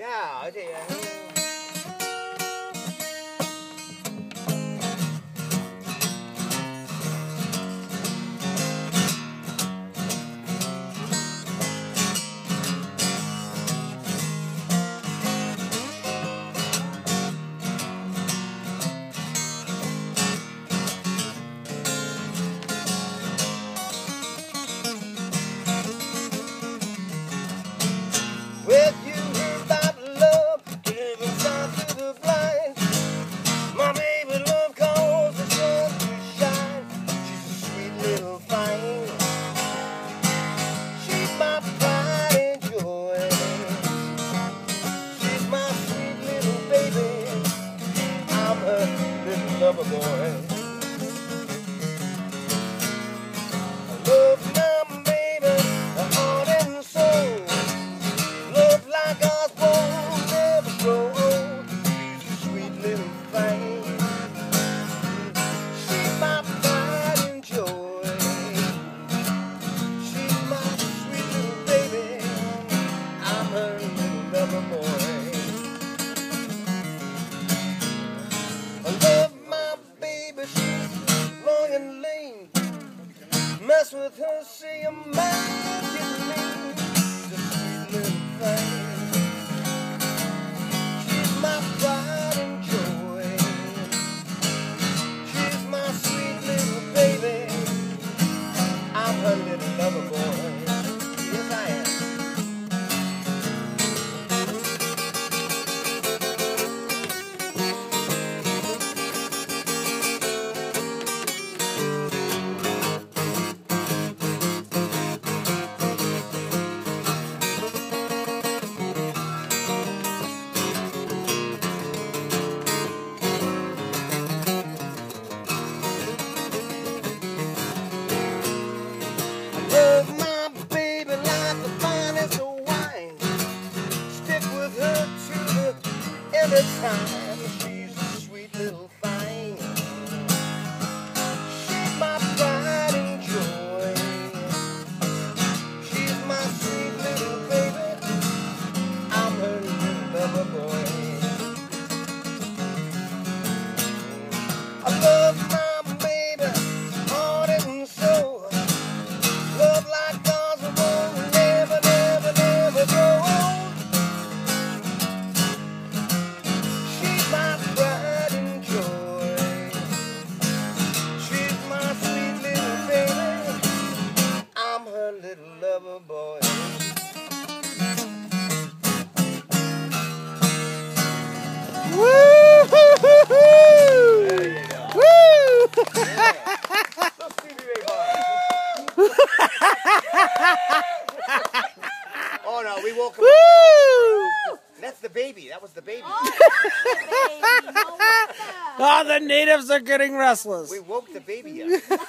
Yeah, 而且也。never go end. with her, she amazed me. Just sweet little thing. time. We woke him Woo! up. That's the baby. That was the baby. Oh, the, baby. Oh, the natives are getting restless. We woke the baby up.